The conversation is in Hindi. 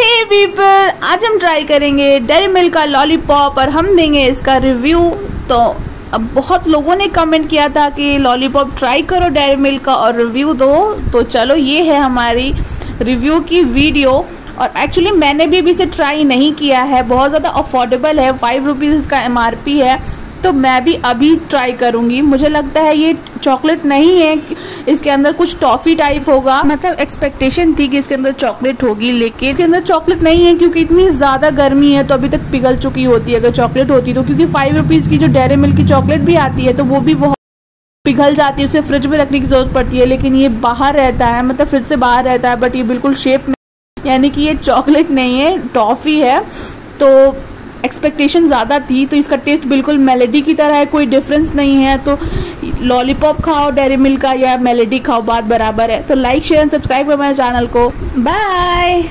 हे पीपल आज हम ट्राई करेंगे डेरी मिल्क का लॉलीपॉप और हम देंगे इसका रिव्यू तो अब बहुत लोगों ने कमेंट किया था कि लॉलीपॉप ट्राई करो डेरी मिल्क का और रिव्यू दो. तो चलो, ये है हमारी रिव्यू की वीडियो और एक्चुअली मैंने भी अभी इसे ट्राई नहीं किया है. बहुत ज़्यादा अफोर्डेबल है. फाइव रुपीज़ इसका एमआरपी है. तो मैं भी अभी ट्राई करूँगी। मुझे लगता है ये चॉकलेट नहीं है इसके अंदर कुछ टॉफी टाइप होगा। मतलब एक्सपेक्टेशन थी कि इसके अंदर चॉकलेट होगी, लेकिन इसके अंदर चॉकलेट नहीं है क्योंकि इतनी ज़्यादा गर्मी है तो अभी तक पिघल चुकी होती है। अगर चॉकलेट होती तो क्योंकि फाइव रुपीज़ की जो डेरे मिल्क की चॉकलेट भी आती है तो वो भी बहुत पिघल जाती है। उसे फ्रिज में रखने की ज़रूरत पड़ती है, लेकिन ये बाहर रहता है। मतलब फ्रिज से बाहर रहता है बट ये बिल्कुल शेप में यानी कि ये चॉकलेट नहीं है टॉफ़ी है। तो एक्सपेक्टेशन ज़्यादा थी तो इसका टेस्ट बिल्कुल मेलेडी की तरह है, कोई डिफरेंस नहीं है तो लॉलीपॉप खाओ डेरी मिल्क का, या मेलेडी खाओ, बात बराबर है। तो लाइक शेयर एंड सब्सक्राइब करो मेरे चैनल को। बाय